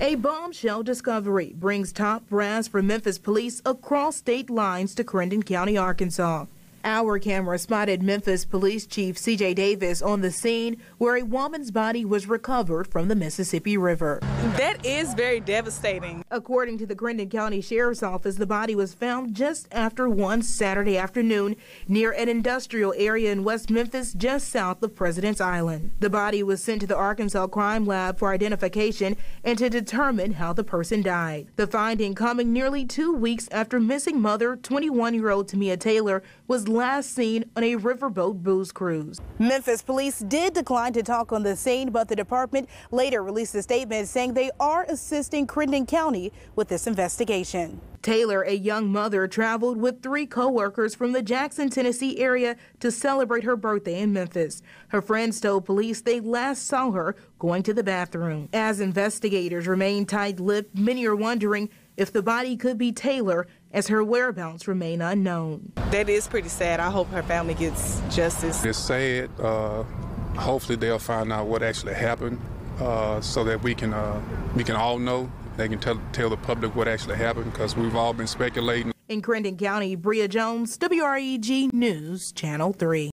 A bombshell discovery brings top brass for Memphis police across state lines to Crittenden County, Arkansas. Our camera spotted Memphis Police Chief CJ Davis on the scene where a woman's body was recovered from the Mississippi River. That is very devastating. According to the Crittenden County Sheriff's Office, the body was found just after 1 Saturday afternoon near an industrial area in West Memphis just south of President's Island. The body was sent to the Arkansas Crime Lab for identification and to determine how the person died. The finding coming nearly two weeks after missing mother, 21-year-old Tamia Taylor, was last seen on a riverboat booze cruise. Memphis police did decline to talk on the scene, but the department later released a statement saying they are assisting Crittenden County with this investigation. Taylor, a young mother, traveled with three co-workers from the Jackson, Tennessee area to celebrate her birthday in Memphis. Her friends told police they last saw her going to the bathroom. As investigators remain tight-lipped, many are wondering if the body could be Taylor as her whereabouts remain unknown. That is pretty sad. I hope her family gets justice. It's sad. Uh, hopefully they'll find out what actually happened uh, so that we can uh, we can all know. They can tell tell the public what actually happened because we've all been speculating. In Crittenden County, Bria Jones, WREG News, Channel 3.